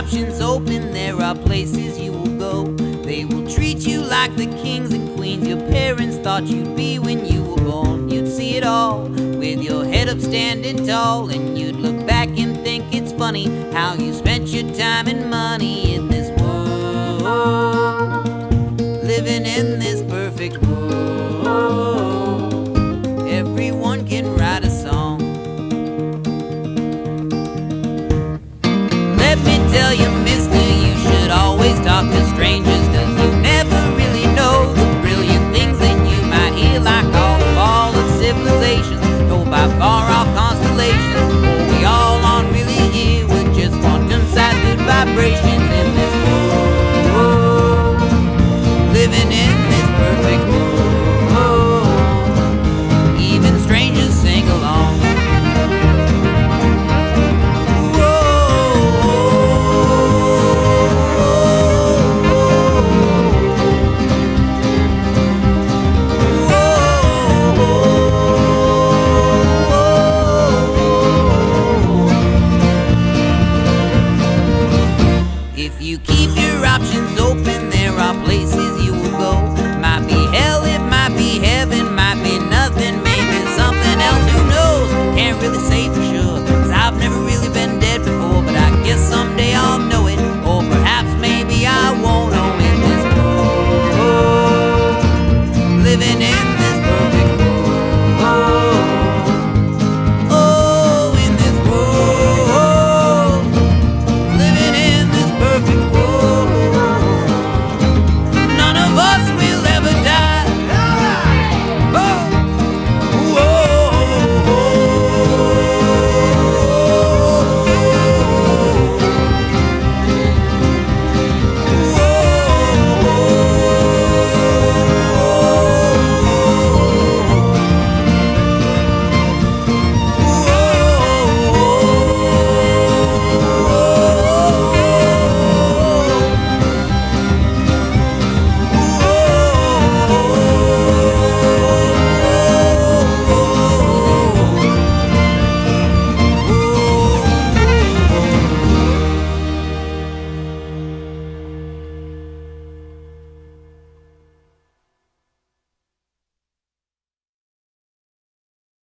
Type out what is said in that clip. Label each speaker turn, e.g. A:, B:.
A: options open, there are places you will go. They will treat you like the kings and queens your parents thought you'd be when you were born. You'd see it all with your head up standing tall, and you'd look back and think it's funny how you spent your time and money in this world, living in this tell you, mister, keep your options open, there are places you will go. Might be hell, it might be heaven.